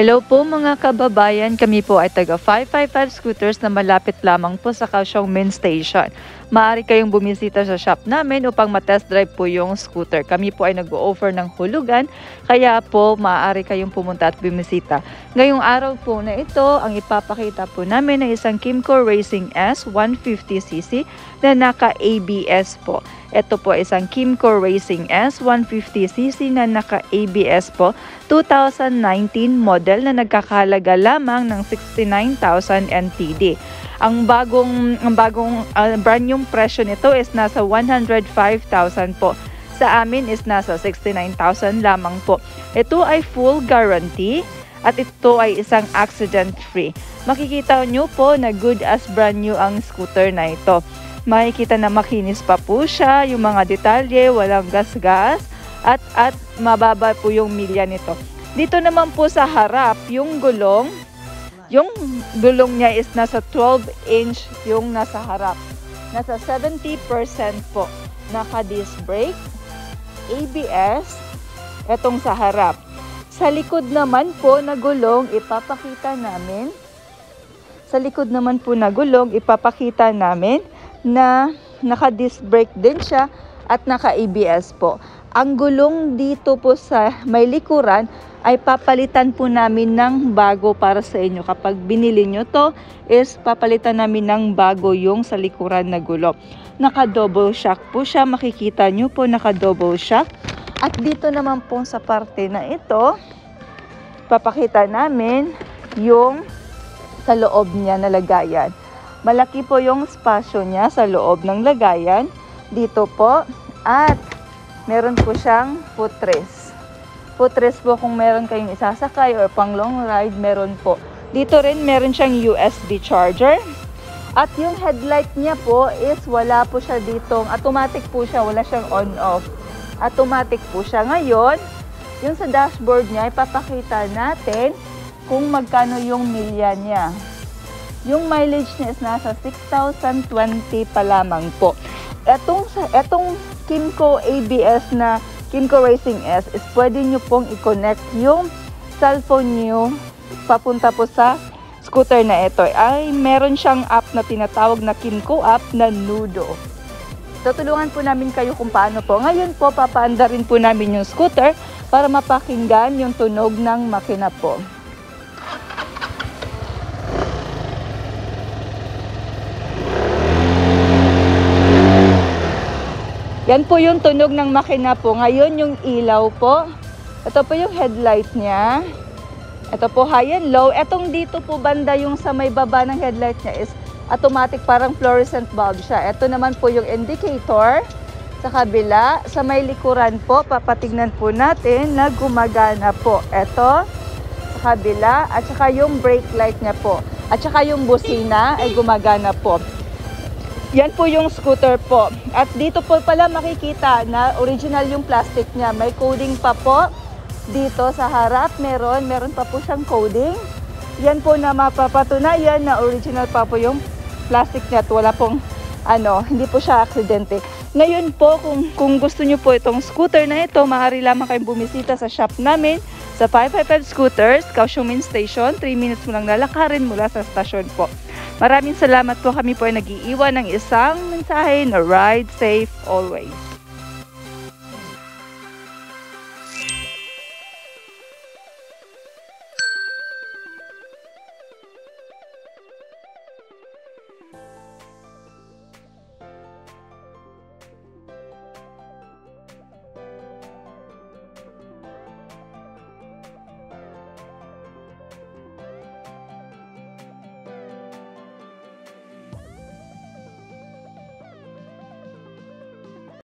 Hello po mga kababayan, kami po ay taga 555 Scooters na malapit lamang po sa Kaohsiung Main Station. Maaari kayong bumisita sa shop namin upang matest drive po yung scooter. Kami po ay nag-offer ng hulugan, kaya po maaari kayong pumunta at bumisita. Ngayong araw po na ito, ang ipapakita po namin ay isang Kimco Racing S 150cc na naka-ABS po. Ito po isang Kimco Racing S 150cc na naka-ABS po, 2019 model na nagkakahalaga lamang ng 69,000 NTD. Ang bagong ang bagong uh, brand yung presyo nito is nasa 105,000 po. Sa amin is nasa 69,000 lamang po. Ito ay full guarantee at ito ay isang accident free. Makikita nyo po na good as brand new ang scooter na ito makikita na makinis pa po siya, yung mga detalye, walang gas-gas, at, at mababa po yung milya nito. Dito naman po sa harap, yung gulong, yung gulong niya is nasa 12 inch yung nasa harap. Nasa 70% po naka-disc brake, ABS, etong sa harap. Sa likod naman po na gulong, ipapakita namin. Sa likod naman po na gulong, ipapakita namin na naka-disc brake din siya at naka-ABS po. Ang gulong dito po sa may likuran ay papalitan po namin ng bago para sa inyo. Kapag binili nyo to is papalitan namin ng bago yung sa likuran na gulong. Naka-double shock po siya. Makikita nyo po naka-double shock. At dito naman po sa parte na ito, papakita namin yung sa loob niya na lagayan. Malaki po yung spasyo niya sa loob ng lagayan. Dito po. At meron po siyang footrest. Footrest po kung meron kayong isasakay or pang long ride, meron po. Dito rin meron siyang USB charger. At yung headlight niya po is wala po siya dito. Automatic po siya, wala siyang on-off. Automatic po siya. Ngayon, yung sa dashboard niya, ipapakita natin kung magkano yung milya niya. Yung mileage niya is nasa 6,020 pa lamang po. Etong, etong Kimco ABS na Kimco Racing S is pwede nyo pong i-connect yung cellphone nyo papunta po sa scooter na ito. Ay meron siyang app na tinatawag na Kimco app na Nudo. Tutulungan po namin kayo kung paano po. Ngayon po, papaanda rin po namin yung scooter para mapakinggan yung tunog ng makina po. Yan po yung tunog ng makina po. Ngayon yung ilaw po. Ito po yung headlight niya. Ito po high and low. Etong dito po banda yung sa may baba ng headlight niya is automatic parang fluorescent bulb siya. Ito naman po yung indicator sa kabila. Sa may likuran po, papatignan po natin na gumagana po. Ito sa kabila at saka yung brake light niya po. At saka yung busina ay gumagana po. Yan po yung scooter po. At dito po pala makikita na original yung plastic niya. May coding pa po. Dito sa harap meron, meron pa po siyang coding. Yan po na mapapatunayan na original pa po yung plastic niya at wala pong ano, hindi po siya aksidente. Ngayon po, kung, kung gusto nyo po itong scooter na ito, maaari lamang kayong bumisita sa shop namin sa 555 Scooters, Kaohsiung Main Station. 3 minutes mo lang lalakarin mula sa stasyon po. Maraming salamat po kami po ay nag-iiwan ng isang mensahe na ride safe always.